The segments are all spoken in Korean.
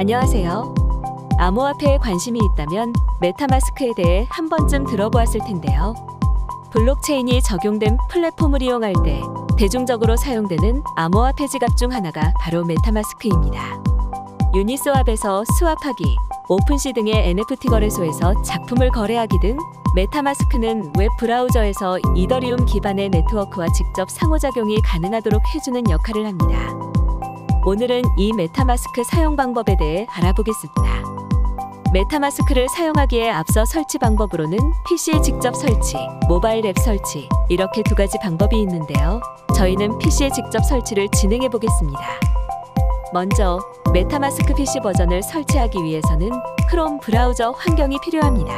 안녕하세요. 암호화폐에 관심이 있다면 메타마스크에 대해 한 번쯤 들어보았을 텐데요. 블록체인이 적용된 플랫폼을 이용할 때 대중적으로 사용되는 암호화폐 지갑 중 하나가 바로 메타마스크입니다. 유니스왑에서 swap하기, 오픈시 등의 NFT 거래소에서 작품을 거래하기 등 메타마스크는 웹 브라우저에서 이더리움 기반의 네트워크와 직접 상호작용이 가능하도록 해주는 역할을 합니다. 오늘은 이 메타마스크 사용 방법에 대해 알아보겠습니다. 메타마스크를 사용하기에 앞서 설치 방법으로는 PC에 직접 설치, 모바일 앱 설치, 이렇게 두 가지 방법이 있는데요. 저희는 PC에 직접 설치를 진행해 보겠습니다. 먼저 메타마스크 PC 버전을 설치하기 위해서는 크롬 브라우저 환경이 필요합니다.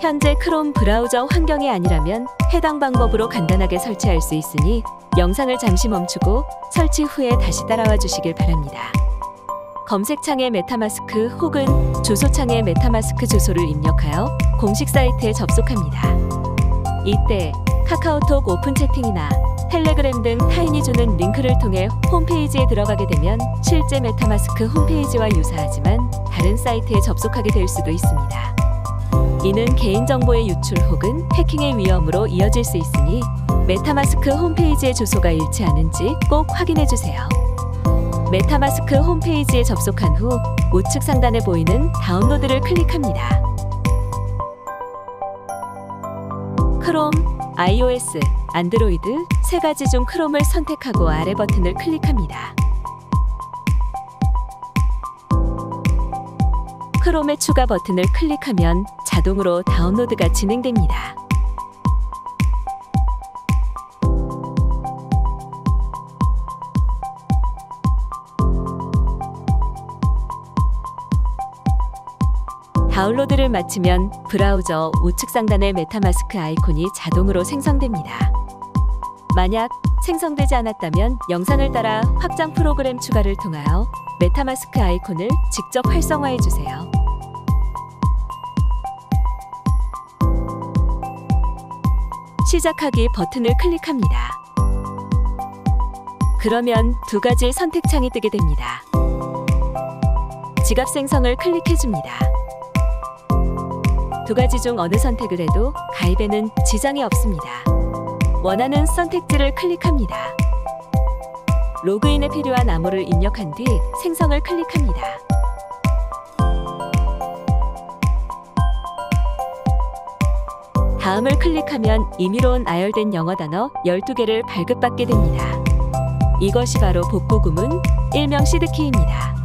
현재 크롬 브라우저 환경이 아니라면 해당 방법으로 간단하게 설치할 수 있으니 영상을 잠시 멈추고 설치 후에 다시 따라와 주시길 바랍니다. 검색창에 메타마스크 혹은 주소창에 메타마스크 주소를 입력하여 공식 사이트에 접속합니다. 이때 카카오톡 오픈 채팅이나 텔레그램 등 타인이 주는 링크를 통해 홈페이지에 들어가게 되면 실제 메타마스크 홈페이지와 유사하지만 다른 사이트에 접속하게 될 수도 있습니다. 이는 개인정보의 유출 혹은 해킹의 위험으로 이어질 수 있으니 메타마스크 홈페이지의 주소가 일치하는지 꼭 확인해 주세요. 메타마스크 홈페이지에 접속한 후 우측 상단에 보이는 다운로드를 클릭합니다. 크롬, iOS, 안드로이드 세 가지 중 크롬을 선택하고 아래 버튼을 클릭합니다. 크롬의 추가 버튼을 클릭하면 자동으로 다운로드가 진행됩니다. 다운로드를 마치면 브라우저 우측 상단의 메타마스크 아이콘이 자동으로 생성됩니다. 만약 생성되지 않았다면 영상을 따라 확장 프로그램 추가를 통하여 메타마스크 아이콘을 직접 활성화해 주세요. 시작하기 버튼을 클릭합니다. 그러면 두 가지 선택창이 뜨게 됩니다. 지갑 생성을 클릭해 줍니다. 두 가지 중 어느 선택을 해도 가입에는 지장이 없습니다. 원하는 선택지를 클릭합니다. 로그인에 필요한 암호를 입력한 뒤 생성을 클릭합니다. 다음을 클릭하면 임의로 나열된 영어 단어 12개를 발급받게 됩니다. 이것이 바로 복구 구문, 일명 시드키입니다.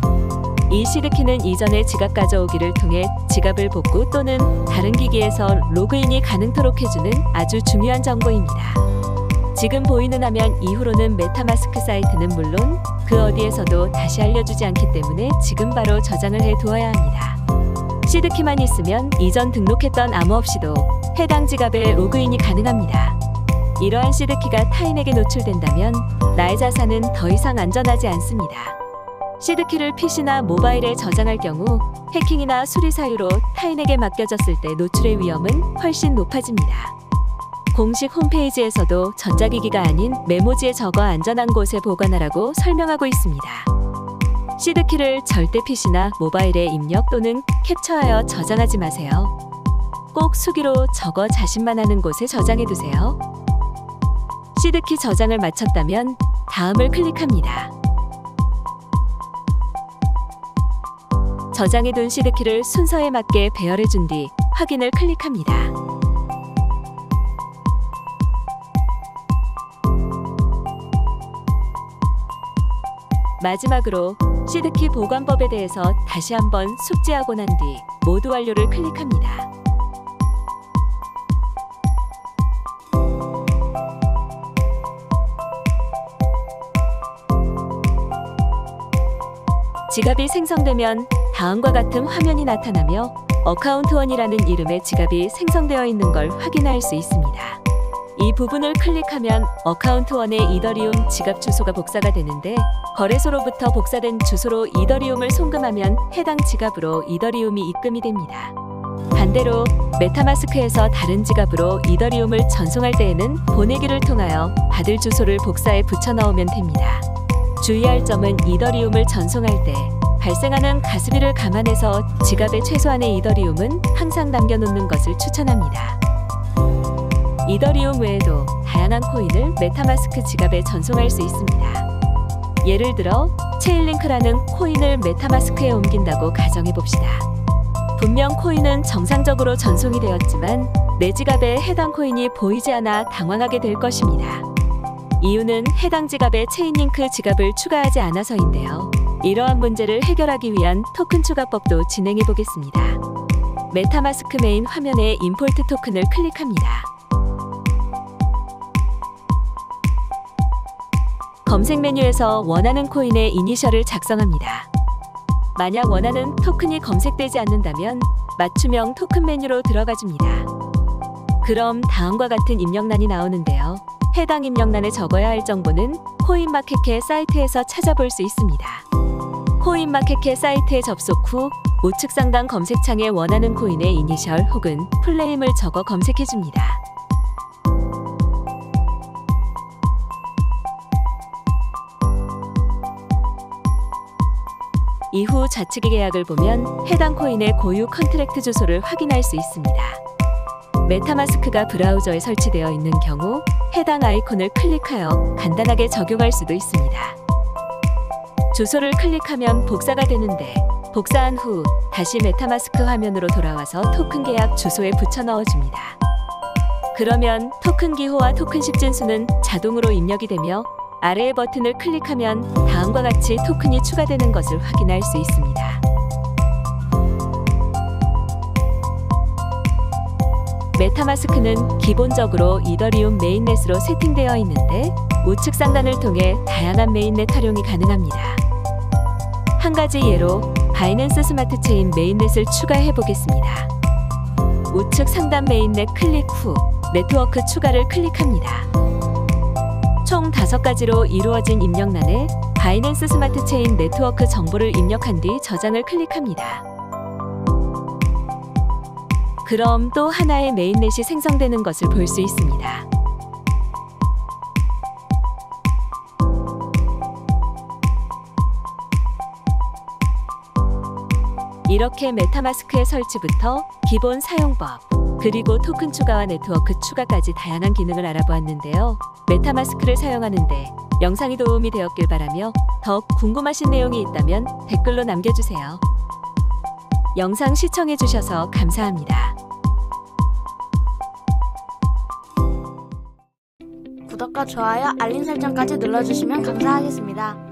이 시드키는 이전에 지갑 가져오기를 통해 지갑을 복구 또는 다른 기기에서 로그인이 가능토록 해주는 아주 중요한 정보입니다. 지금 보이는 화면 이후로는 메타마스크 사이트는 물론 그 어디에서도 다시 알려주지 않기 때문에 지금 바로 저장을 해 두어야 합니다. 시드키만 있으면 이전 등록했던 암호 없이도 해당 지갑에 로그인이 가능합니다. 이러한 시드키가 타인에게 노출된다면 나의 자산은 더 이상 안전하지 않습니다. 시드키를 PC나 모바일에 저장할 경우 해킹이나 수리 사유로 타인에게 맡겨졌을 때 노출의 위험은 훨씬 높아집니다. 공식 홈페이지에서도 전자기기가 아닌 메모지에 적어 안전한 곳에 보관하라고 설명하고 있습니다. 시드키를 절대 PC나 모바일에 입력 또는 캡처하여 저장하지 마세요. 꼭 수기로 적어 자신만 아는 곳에 저장해 두세요. 시드키 저장을 마쳤다면 다음을 클릭합니다. 저장해 둔 시드키를 순서에 맞게 배열해 준 뒤 확인을 클릭합니다. 마지막으로 시드키 보관법에 대해서 다시 한번 숙지하고 난 뒤 모두 완료를 클릭합니다. 지갑이 생성되면 다음과 같은 화면이 나타나며 Account One이라는 이름의 지갑이 생성되어 있는 걸 확인할 수 있습니다. 이 부분을 클릭하면 Account One의 이더리움 지갑 주소가 복사가 되는데 거래소로부터 복사된 주소로 이더리움을 송금하면 해당 지갑으로 이더리움이 입금이 됩니다. 반대로 메타마스크에서 다른 지갑으로 이더리움을 전송할 때에는 보내기를 통하여 받을 주소를 복사해 붙여 넣으면 됩니다. 주의할 점은 이더리움을 전송할 때 발생하는 가스비를 감안해서 지갑에 최소한의 이더리움은 항상 남겨놓는 것을 추천합니다. 이더리움 외에도 다양한 코인을 메타마스크 지갑에 전송할 수 있습니다. 예를 들어 체인링크라는 코인을 메타마스크에 옮긴다고 가정해 봅시다. 분명 코인은 정상적으로 전송이 되었지만 내 지갑에 해당 코인이 보이지 않아 당황하게 될 것입니다. 이유는 해당 지갑에 체인링크 지갑을 추가하지 않아서인데요. 이러한 문제를 해결하기 위한 토큰 추가법도 진행해 보겠습니다. 메타마스크 메인 화면에 import token을 클릭합니다. 검색 메뉴에서 원하는 코인의 이니셜을 작성합니다. 만약 원하는 토큰이 검색되지 않는다면 맞춤형 토큰 메뉴로 들어가줍니다. 그럼 다음과 같은 입력란이 나오는데요. 해당 입력란에 적어야 할 정보는 코인마켓캡 사이트에서 찾아볼 수 있습니다. 코인마켓캡 사이트에 접속 후 우측 상단 검색창에 원하는 코인의 이니셜 혹은 full name을 적어 검색해줍니다. 이후 좌측의 계약을 보면 해당 코인의 고유 contract 주소를 확인할 수 있습니다. 메타마스크가 브라우저에 설치되어 있는 경우 해당 아이콘을 클릭하여 간단하게 적용할 수도 있습니다. 주소를 클릭하면 복사가 되는데 복사한 후 다시 메타마스크 화면으로 돌아와서 토큰 계약 주소에 붙여 넣어줍니다. 그러면 토큰 기호와 토큰 십진수는 자동으로 입력이 되며 아래의 버튼을 클릭하면 다음과 같이 토큰이 추가되는 것을 확인할 수 있습니다. 메타마스크는 기본적으로 이더리움 mainnet으로 세팅되어 있는데 우측 상단을 통해 다양한 mainnet 활용이 가능합니다. 한 가지 예로 바이낸스 스마트 체인 mainnet을 추가해 보겠습니다. 우측 상단 mainnet 클릭 후 네트워크 추가를 클릭합니다. 총 5가지로 이루어진 입력란에 바이낸스 스마트 체인 네트워크 정보를 입력한 뒤 저장을 클릭합니다. 그럼 또 하나의 mainnet이 생성되는 것을 볼 수 있습니다. 이렇게 메타마스크의 설치부터 기본 사용법, 그리고 토큰 추가와 네트워크 추가까지 다양한 기능을 알아보았는데요. 메타마스크를 사용하는데 영상이 도움이 되었길 바라며 더 궁금하신 내용이 있다면 댓글로 남겨주세요. 영상 시청해주셔서 감사합니다. 구독과 좋아요, 알림 설정까지 눌러주시면 감사하겠습니다.